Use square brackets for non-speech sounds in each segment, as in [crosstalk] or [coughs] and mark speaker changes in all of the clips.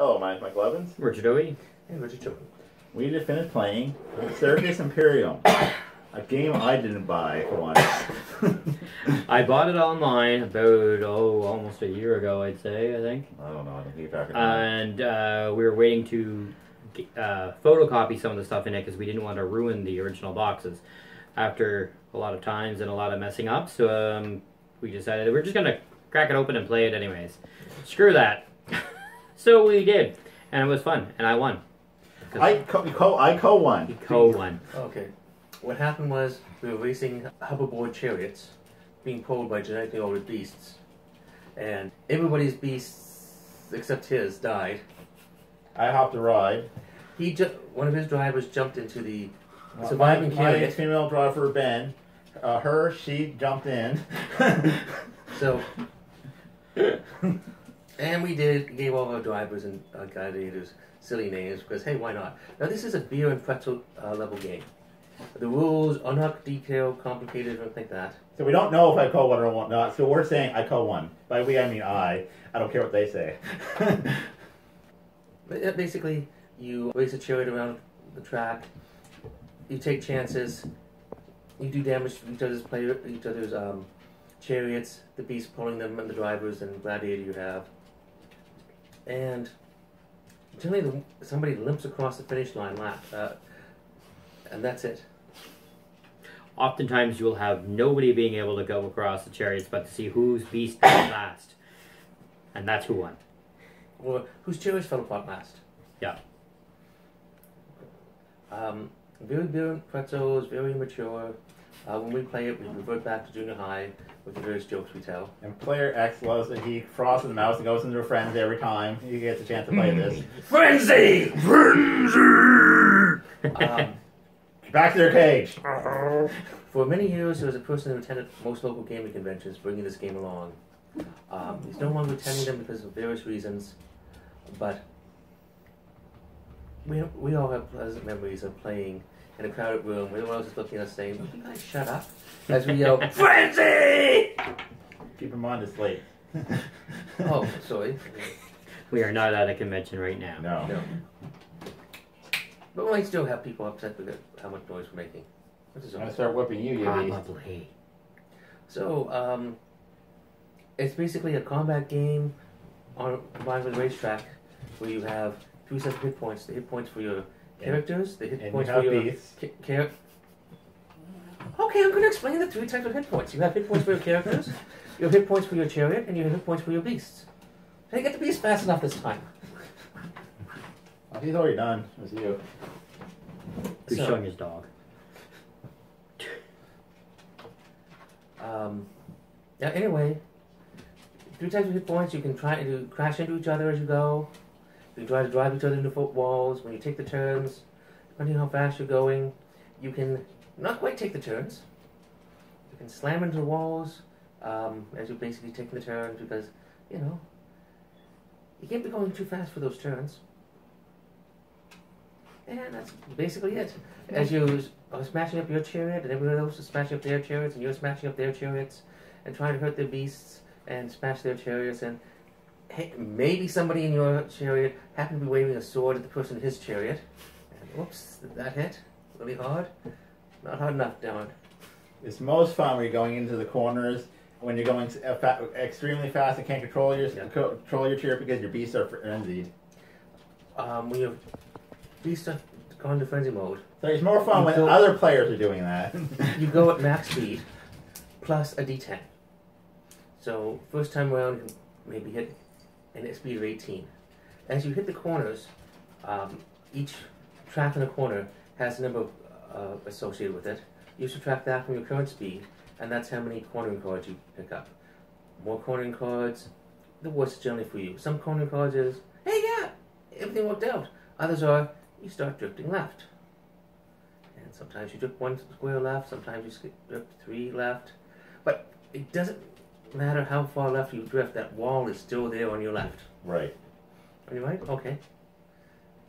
Speaker 1: Hello, my name's Michael Evans.
Speaker 2: Richard Owie.
Speaker 3: Hey, Richard Chilton.
Speaker 1: We just finished playing Circus Imperium, a game I didn't buy for once. [laughs]
Speaker 2: I bought it online about oh almost a year ago, I'd say. I think,
Speaker 1: I don't know. I don't keep track of it.
Speaker 2: and uh, we were waiting to uh, photocopy some of the stuff in it because we didn't want to ruin the original boxes. After a lot of times and a lot of messing up, so um, we decided we're just gonna crack it open and play it anyways. Screw that. So we did, and it was fun, and I won.
Speaker 1: I co, co I co
Speaker 2: he
Speaker 1: won.
Speaker 2: co won.
Speaker 3: Okay. What happened was we were racing hoverboard chariots being pulled by genetically altered beasts. And everybody's beasts, except his, died.
Speaker 1: I hopped a ride.
Speaker 3: He ju- One of his drivers jumped into the
Speaker 1: Uh,
Speaker 3: surviving
Speaker 1: my, my
Speaker 3: chariot.
Speaker 1: female driver Ben, uh, her she jumped in.
Speaker 3: So, [laughs] and we did gave all our drivers and uh, gladiators silly names because hey, why not? Now this is a beer and pretzel uh, level game. The rules are not detailed, complicated, anything like that.
Speaker 1: so we don't know if I call one or not. So we're saying I call one. By we I mean I. I don't care what they say. [laughs]
Speaker 3: But, uh, Basically, you race a chariot around the track. You take chances. You do damage to each other's player, each other's um, chariots. The beast pulling them, and the drivers and gladiator you have. And generally, the, somebody limps across the finish line last, uh, and that's it.
Speaker 2: Oftentimes, you will have nobody being able to go across the chariots, but to see whose beast goes [coughs] last, and that's who won.
Speaker 3: Or whose chariots fell apart last.
Speaker 2: Yeah.
Speaker 3: Um, very and pretzels, very mature. Uh, when we play it, we revert back to junior high with the various jokes we tell.
Speaker 1: and player X loves it. He crosses the mouse and goes into a frenzy every time he gets a chance to play this. [laughs]
Speaker 3: Frenzy! um, [laughs]
Speaker 1: Back to their cage. [laughs]
Speaker 3: for many years, there was a person who attended most local gaming conventions bringing this game along. Um, he's no longer attending them because of various reasons, but we, we all have pleasant memories of playing in a crowded room. where Everyone else is looking at us saying, "Will you guys shut up? [laughs] As we yell, Frenzy!
Speaker 1: Keep in mind it's late.
Speaker 3: Oh, [laughs] sorry. [laughs]
Speaker 2: We are not at a convention right now.
Speaker 1: No.
Speaker 3: No. But we might still have people upset with it, how much noise we're making.
Speaker 1: I'm gonna start whipping you, you beast.
Speaker 2: Probably.
Speaker 3: So, um, it's basically a combat game on combined with a racetrack where you have three sets of hit points. The hit points for your characters, the hit
Speaker 1: And you have
Speaker 3: for your
Speaker 1: beasts.
Speaker 3: ca- char- Okay, I'm going to explain the three types of hit points. You have hit points for your characters, [laughs] you have hit points for your chariot, and you have hit points for your beasts. I didn't get the beast fast enough this time.
Speaker 1: Oh, he's already done. It was you.
Speaker 2: He's
Speaker 3: So-
Speaker 2: showing his dog?
Speaker 3: Um, yeah, anyway, three types of hit points. You can try to crash into each other as you go. You try to drive each other into foot walls. When you take the turns, depending on how fast you're going, you can not quite take the turns. You can slam into the walls um, as you're basically taking the turns because, you know, you can't be going too fast for those turns. And that's basically it. As you are smashing up your chariot, and everyone else is smashing up their chariots, and you're smashing up their chariots, and trying to hurt their beasts and smash their chariots, and hey, maybe somebody in your chariot happened to be waving a sword at the person in his chariot, and whoops, did that hit really hard? Not hard enough, darn.
Speaker 1: It's most fun when you're going into the corners when you're going extremely fast and can't control your
Speaker 3: Yeah.
Speaker 1: control your chariot because your beasts are frenzied.
Speaker 3: Um, when your beasts are gone to frenzy mode,
Speaker 1: So it's more fun
Speaker 3: You
Speaker 1: when
Speaker 3: go-
Speaker 1: other players are doing that. [laughs]
Speaker 3: you go at max speed plus a d10. So first time around, you maybe hit an speed of 18. As you hit the corners, um, each track in a corner has a number uh, associated with it. You subtract that from your current speed, and that's how many cornering cards you pick up. More cornering cards, the worse generally for you. Some cornering cards is, hey, yeah, everything worked out. Others are, you start drifting left. And sometimes you drift one square left, sometimes you drift three left. But it doesn't matter how far left you drift, that wall is still there on your left.
Speaker 1: right.
Speaker 3: On your right? Okay.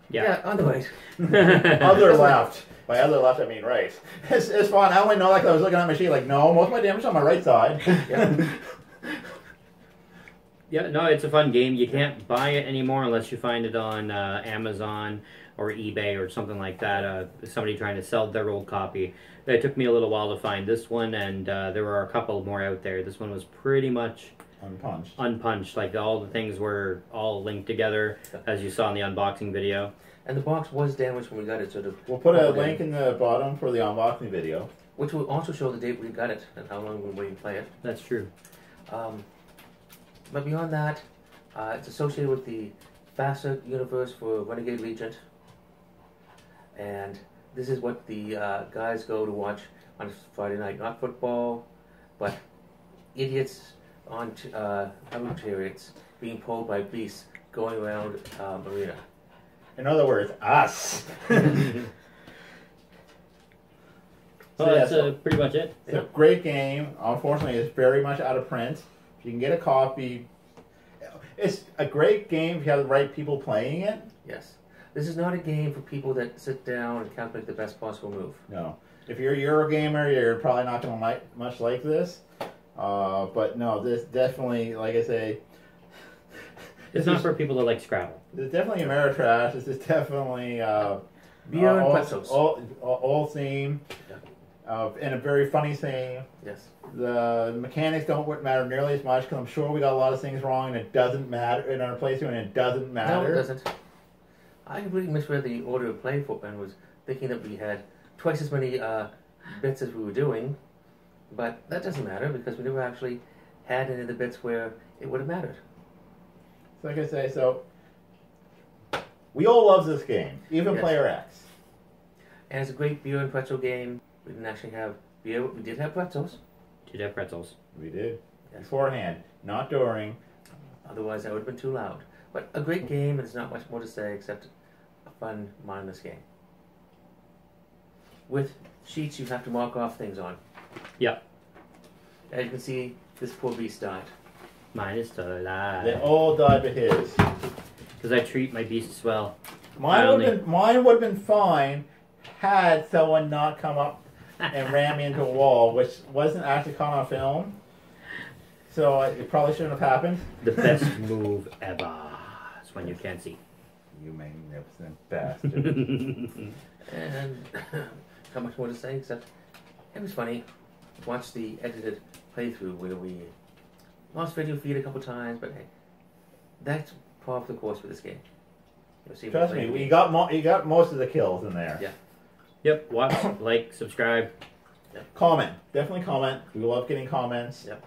Speaker 2: Yeah.
Speaker 3: on the right.
Speaker 1: Other left. By other left, I mean right. It's, it's fun. I only know like I was looking at my sheet, like, no, most of my damage is on my right side.
Speaker 3: Yeah. [laughs]
Speaker 2: Yeah, no, it's a fun game. You can't buy it anymore unless you find it on uh, Amazon or eBay or something like that. Uh, somebody trying to sell their old copy. It took me a little while to find this one, and uh, there were a couple more out there. This one was pretty much
Speaker 1: Unpunched.
Speaker 2: unpunched. Like all the things were all linked together, as you saw in the unboxing video.
Speaker 3: And the box was damaged when we got it, so the,
Speaker 1: We'll put a
Speaker 3: Okay.
Speaker 1: link in the bottom for the unboxing video.
Speaker 3: which will also show the date we got it and how long we've been waiting to play it.
Speaker 2: That's true.
Speaker 3: Um, but beyond that, uh, it's associated with the FASA universe for Renegade Legion. And this is what the uh, guys go to watch on Friday night. Not football, but idiots on t- uh, road chariots being pulled by beasts going around uh, Marina.
Speaker 1: In other words, us.
Speaker 2: Well, [laughs]
Speaker 1: So,
Speaker 2: that's uh, pretty much it.
Speaker 1: It's a great game. Unfortunately, it's very much out of print. If you can get a copy, it's a great game if you have the right people playing it.
Speaker 3: Yes. This is not a game for people that sit down and calculate the best possible move.
Speaker 1: No, if you're a Eurogamer, you're probably not going to like much like this. Uh, but no, this definitely, like I say, [laughs]
Speaker 2: It's not for people that like Scrabble.
Speaker 1: It's definitely Ameritrash. This is definitely uh,
Speaker 3: Beer
Speaker 1: uh,
Speaker 3: and
Speaker 1: old,
Speaker 3: pretzels.
Speaker 1: old, old theme,
Speaker 3: Yeah.
Speaker 1: Uh, and a very funny theme.
Speaker 3: Yes.
Speaker 1: The mechanics don't matter nearly as much because I'm sure we got a lot of things wrong, and it doesn't matter in our playthrough, and it doesn't matter.
Speaker 3: No, it doesn't. I completely misread the order of play for and was thinking that we had twice as many uh, bits as we were doing, but that doesn't matter because we never actually had any of the bits where it would have mattered.
Speaker 1: So like I say, so we all love this game, even
Speaker 3: Yes.
Speaker 1: Player X.
Speaker 3: And it's a great beer and pretzel game. We didn't actually have beer, we did have pretzels.
Speaker 2: Did have pretzels.
Speaker 1: We did
Speaker 3: Yes.
Speaker 1: beforehand, not during.
Speaker 3: Otherwise, that would have been too loud. But a great game, and there's not much more to say except a fun, mindless game. With sheets you have to mark off things on.
Speaker 2: Yep.
Speaker 3: As you can see, this poor beast died.
Speaker 2: Mine is still alive.
Speaker 1: They all died but his.
Speaker 2: Because I treat my beasts well.
Speaker 1: Mine would have
Speaker 2: only-
Speaker 1: been mine would have been fine had someone not come up and ram me into a wall, which wasn't actually caught on film. So it probably shouldn't have happened.
Speaker 2: The best move ever. It's when you can't see.
Speaker 1: You magnificent bastard.
Speaker 3: And [coughs] not much more to say except it was funny. Watch the edited playthrough where we lost video feed a couple times, but hey, that's part of the course for this game. You'll see if we
Speaker 1: Trust me,
Speaker 3: the
Speaker 1: we got mo- you got most of the kills in there.
Speaker 3: Yeah.
Speaker 2: Yep. Watch, [coughs] like, subscribe.
Speaker 1: Comment, definitely comment. We love getting comments. Yep.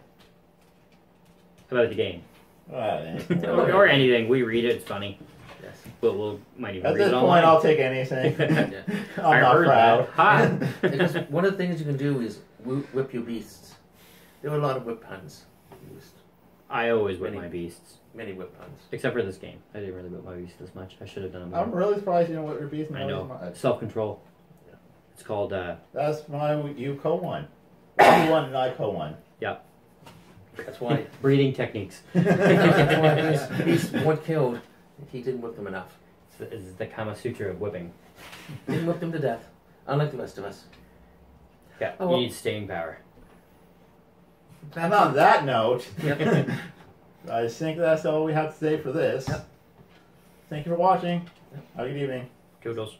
Speaker 2: About the game.
Speaker 1: Uh, [laughs]
Speaker 2: or, or anything. We read it. It's funny.
Speaker 3: Yes.
Speaker 2: But we'll might even
Speaker 1: At
Speaker 2: read
Speaker 1: this point,
Speaker 2: online.
Speaker 1: I'll take anything. [laughs]
Speaker 3: Yeah. [laughs]
Speaker 1: I'm
Speaker 2: I
Speaker 1: not
Speaker 2: heard
Speaker 1: proud.
Speaker 2: that. Ha!
Speaker 3: One of the things you can do is whip your beasts. There were a lot of whip puns used.
Speaker 2: I always whip
Speaker 3: Many-
Speaker 2: my beasts.
Speaker 3: Many whip puns.
Speaker 2: Except for this game. I didn't really whip my beast this much. I should have done it more.
Speaker 1: I'm really surprised you know what your beast
Speaker 2: I
Speaker 1: knows
Speaker 2: know. Self control.
Speaker 3: Yeah.
Speaker 2: It's called uh
Speaker 1: That's why you co won. You won and I co won. Yep.
Speaker 3: That's why [laughs]
Speaker 2: breathing techniques. [laughs]
Speaker 3: that's why these beasts weren't killed. He didn't whip them enough.
Speaker 2: It's the, it's the Kama Sutra of whipping.
Speaker 3: Didn't whip them to death. Unlike the rest of us.
Speaker 2: Yeah.
Speaker 3: Oh,
Speaker 2: you
Speaker 3: well.
Speaker 2: need staying power.
Speaker 1: And on that note,
Speaker 3: Yep. [laughs]
Speaker 1: I think that's all we have to say for this.
Speaker 3: Yep.
Speaker 1: Thank you for watching. Have a good evening.
Speaker 2: Toodles.